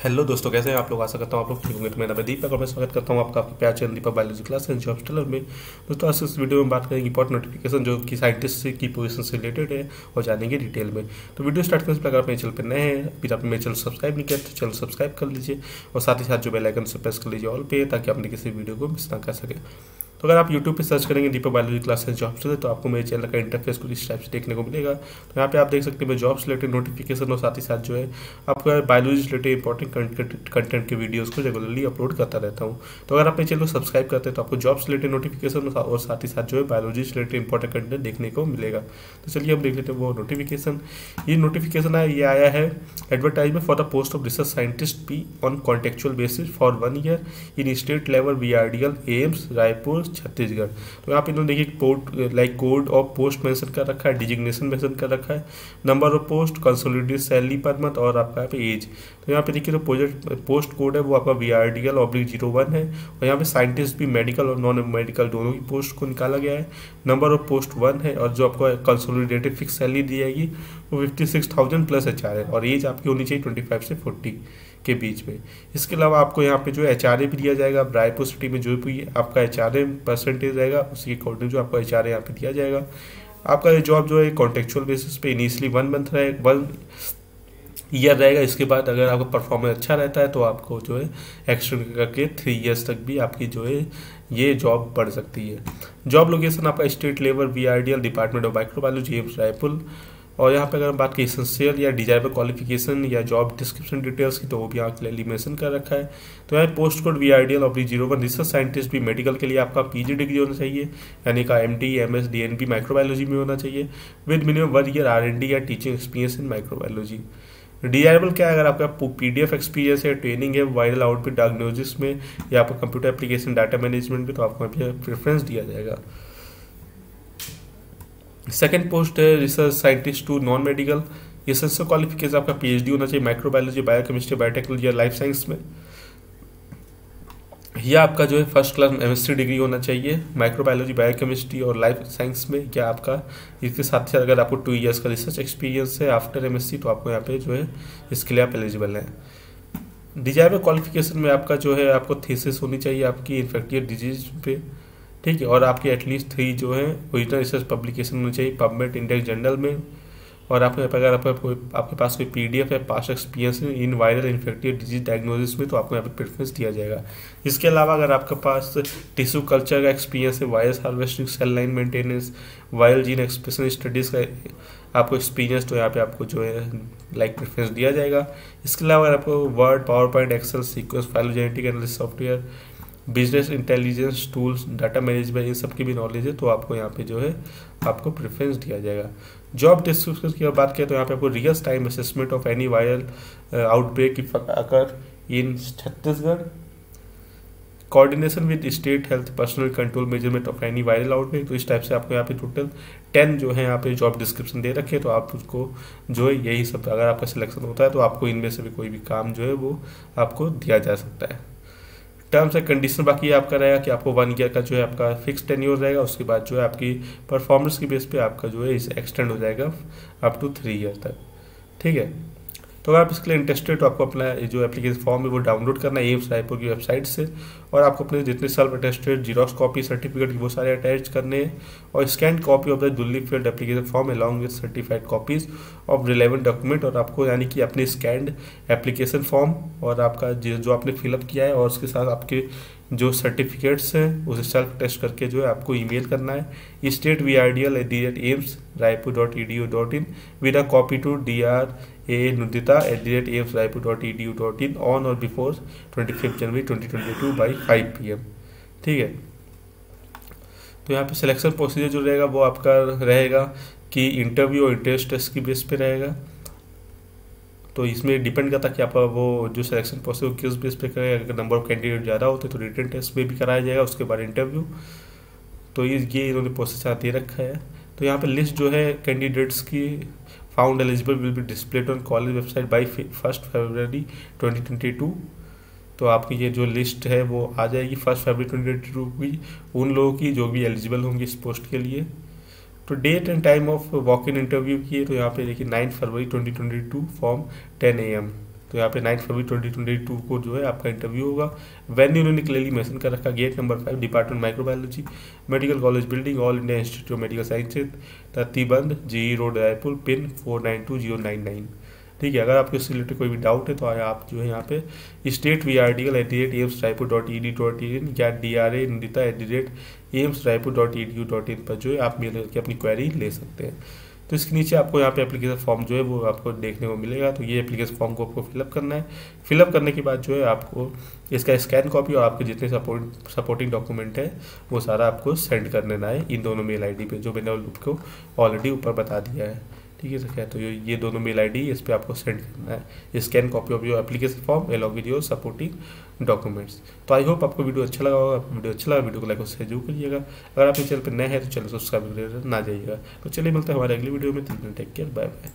Hello दोस्तों, कैसे हैं आप लोग? आशा करता हूँ आप लोग ठीक होंगे। तो मैं नाम दीपक और मैं स्वागत करता हूँ आपका प्यार channel Deepak biology class and job stellar में। दोस्तों, आज इस वीडियो में बात करेंगे इंपॉर्टेंट नोटिफिकेशन जो कि साइंटिस्ट की पोजीशन से रिलेटेड है और जानेंगे डिटेल में। तो वीडियो स्टार्ट करने से अगर मेरे चैनल पर नए हैं अभी आपने मेरे चैनल सब्सक्राइब नहीं किया तो चैनल सब्सक्राइब कर लीजिए और साथ ही साथ जो बेलाइकन से प्रेस कर लीजिए ऑल पे, ताकि आपने किसी वीडियो को मिस ना कर सके। तो अगर आप यूट्यूब पे सर्च करेंगे दीपक बायोलॉजी क्लासेस जॉब से तो आपको मेरे चैनल का इंटरफेस कुछ इस टाइप से देखने को मिलेगा। तो यहाँ पे आप देख सकते हैं मैं जॉब से रिलेटेड नोटिफिकेशन और साथ ही साथ जो है, आपका बायोलॉजी रिलेटेड इंपॉर्टेंट कंटेंट के वीडियोज़ को रेगुलरली अपलोड करता रहता हूँ। तो अगर आप मेरे चैनल को सब्सक्राइब करते हैं तो आपको जॉब रिलेटेड नोटिफिकेशन और साथ ही साथ जो है बायोलॉजी से रिलेटेड इंपॉर्टेंट कंटेंट देखने को मिलेगा। तो चलिए हम देख लेते हैं वो नोटिफिकेशन ये नोटिफिकेशन है ये आया है advertisement for the post of research scientist P on contextual basis for one year in state level V R D L AIIMS Raipur Chhattisgarh. तो यहाँ पे इन्होंने देखिए post like code of post mention कर रखा है डिजिग्नेशन मेंशन कर रखा है number of post consolidated salary per month और आपका यहाँ पे एज तो यहाँ पे देखिए जो प्रोजेक्ट पोस्ट कोड है वो आपका V R D L oblique zero one है और यहाँ पे साइंटिस्ट भी मेडिकल और नॉन मेडिकल दोनों की पोस्ट को निकाला गया है। नंबर ऑफ़ पोस्ट वन है और जो आपको कंसोलिडेटेड फिक्स सैलरी दी जाएगी वो fifty six thousand plus H R है और एज आपकी होनी चाहिए ट्वेंटी फाइव से फोर्टी के बीच में। इसके अलावा आपको यहाँ पे जो एच आर ए भी दिया जाएगा, रायपुर सिटी में जो भी आपका एच आर ए परसेंटेज रहेगा, उसी के अकॉर्डिंग जो आपको एच आर ए यहाँ पे दिया जाएगा। आपका ये जॉब जो है कॉन्ट्रेक्चुअल बेसिस पे इनिशियली वन मंथ रहे वन ईयर रहेगा। इसके बाद अगर आपका परफॉर्मेंस अच्छा रहता है तो आपको जो है एक्सटेंड करके थ्री इयर्स तक भी आपकी जो है, ये जॉब बढ़ सकती है। जॉब लोकेशन आपका state level V department of microbiology AIIMS Raipur और यहाँ पे अगर हम बात की इसेंशियल या डिजायरेबल क्वालिफिकेशन या जॉब डिस्क्रिप्शन डिटेल्स की तो वो भी यहाँ क्लियरली मेंशन कर रखा है। तो यहाँ post code V I D L of zero one research scientist भी मेडिकल के लिए आपका पीजी डिग्री होना चाहिए, यानी का M D M S D N P microbiology में होना चाहिए with minimum one year R N D या teaching experience in microbiology desirable क्या है? अगर आपका पीडीएफ एक्सपीरियंस है ट्रेनिंग है वायरल आउटपुट डायग्नोसिस में, या आपका कंप्यूटर एप्लीकेशन डाटा मैनेजमेंट में तो आपको प्रेफरेंस दिया जाएगा। सेकेंड पोस्ट है research scientist two non medical research qualification आपका पीएचडी होना चाहिए माइक्रोबायोलॉजी बायोकेमिस्ट्री बायोटेक्नोलॉजी या लाइफ साइंस में। या आपका जो है फ़र्स्ट क्लास एमएससी डिग्री होना चाहिए माइक्रोबायोलॉजी बायोकेमिस्ट्री और लाइफ साइंस में। या आपका, इसके साथ साथ अगर आपको टू इयर्स का रिसर्च एक्सपीरियंस है आफ्टर एमएससी तो आपको यहाँ पे जो है, इसके लिए आप एलिजिबल हैं। डिजायरेबल क्वालिफिकेशन में आपका जो है, आपको थीसिस होनी चाहिए आपकी इन्फेक्टिव डिज़ीज़ पे। ठीक है और आपकी एटलीस्ट थ्री जो है ओरिजिनल रिसर्च पब्लिकेशन होनी चाहिए पबमेट इंडेक्स जनरल में और आपके अगर आप, आपके पास कोई पी डी एफ़ है पास experience in viral infective disease diagnosis में तो आपको यहाँ पे प्रेफरेंस दिया जाएगा। इसके अलावा अगर आपके पास टिश्यू कल्चर का एक्सपीरियंस है virus harvesting cell line maintenance viral gene expression studies का आपको एक्सपीरियंस तो यहाँ पे आपको जो है लाइक प्रेफरेंस दिया जाएगा। इसके अलावा अगर आपको Word PowerPoint Excel sequence phylogenetic analysis software business intelligence tools, data management इन सब की भी नॉलेज है तो आपको यहाँ पे जो है, आपको प्रेफरेंस दिया जाएगा। जॉब डिस्क्रिप्शन की बात करें तो यहाँ पे आपको real time assessment of any viral outbreak if occur in Chhattisgarh. Coordination with state health personal control measurement of any viral outbreak तो इस टाइप से आपको यहाँ पे टोटल टेन जो है, यहाँ पे जॉब डिस्क्रिप्शन दे रखे तो आप उसको जो है, यही सब अगर आपका सिलेक्शन होता है तो आपको इनमें से भी कोई भी काम जो है, वो आपको दिया जा सकता है। टर्म्स एंड कंडीशन बाकी आपका रहेगा कि आपको वन ईयर का जो है आपका फिक्स टेन टेन्योर रहेगा, उसके बाद जो है आपकी परफॉर्मेंस के बेस पे आपका जो है इस एक्सटेंड हो जाएगा अप टू थ्री ईयर तक। ठीक है? तो अगर आप इसके लिए इंटरेस्टेड तो आपको अपना जो एप्लीकेशन फॉर्म है वो डाउनलोड करना है एम्स रायपुर की वेबसाइट से। और आपको अपने जितने self attested xerox copy certificate वो सारे अटैच करने हैं। और scan copy of the duly filled application form along with certified copies of relevant document और आपको यानी कि अपने स्कैंड एप्लीकेशन फॉर्म और आपका जो आपने फिलअप किया है और उसके साथ आपके जो सर्टिफिकेट्स हैं, उसे सेल्फ टेस्ट करके जो है आपको ईमेल करना है। State V R D L at the rate AIIMS Raipur dot E D U dot in with a copy to D R Anudita at the rate AIIMS Raipur dot E D U dot in on और before twenty fifth January twenty twenty two by five P M ठीक है? तो यहाँ पे selection procedure जो रहेगा, वो आपका रहेगा कि इंटरव्यू और इंटरेस्ट टेस्ट की बेस पे रहेगा। तो इसमें डिपेंड करता है कि आप वो जो सिलेक्शन प्रोसेस किस बेस पे करेगा अगर नंबर ऑफ़ कैंडिडेट ज़्यादा होते तो रिटर्न टेस्ट में भी कराया जाएगा, उसके बाद इंटरव्यू तो ये ये इन्होंने प्रोसेस यहाँ दे रखा है। तो यहाँ पे लिस्ट जो है कैंडिडेट्स की found eligible will be displayed on college website by first February twenty twenty two तो आपकी ये जो लिस्ट है, वो आ जाएगी first February twenty twenty two की। उन लोगों की जो भी एलिजिबल होंगे इस पोस्ट के लिए। तो date and time of walk in interview की है तो यहाँ पे देखिए nine February 2022 from ten A M तो यहाँ पे nine February twenty twenty two को जो है आपका इंटरव्यू होगा। वेन्यू उन्होंने क्लियरली मेंशन कर रखा gate number five department microbiology medical college building all India institute of medical sciences Tatibandh G road Raipur pin four nine two zero nine nine ठीक है, अगर आपको इससे रिलेटेड कोई भी डाउट है तो आप जो है यहाँ पे state V R D L at the rate AIIMS Raipur dot E D dot in या D R Anita at the rate AIIMS Raipur dot E D U dot in पर जो है आप मेल करके अपनी क्वेरी ले सकते हैं। तो इसके नीचे आपको यहाँ पे एप्लीकेशन फॉर्म जो है वो आपको देखने को मिलेगा। तो ये एप्लीकेशन फॉर्म को आपको फिलअप करना है। फिलअप करने के बाद जो है आपको इसका स्कैन कॉपी और आपके जितने सपोर्ट सपोर्टिंग डॉक्यूमेंट है, वो सारा आपको सेंड कर देना है इन दोनों मेल आईडी पे, जो मैंने आपको ऑलरेडी ऊपर बता दिया है। ठीक है सर, क्या तो ये ये दोनों मेल आईडी इस पर आपको सेंड करना है। Scan copy of your application form along with your supporting documents तो आई होप आपको वीडियो अच्छा लगा होगा। वीडियो अच्छा लगा वीडियो को लाइक और शेयर ज़रूर करिएगा। अगर आप चैनल पर नए हैं तो चैनल सब्सक्राइब कर ना जाइएगा। तो चलिए मिलते हैं हमारे अगली वीडियो में। तीन टेक केयर बाय बाय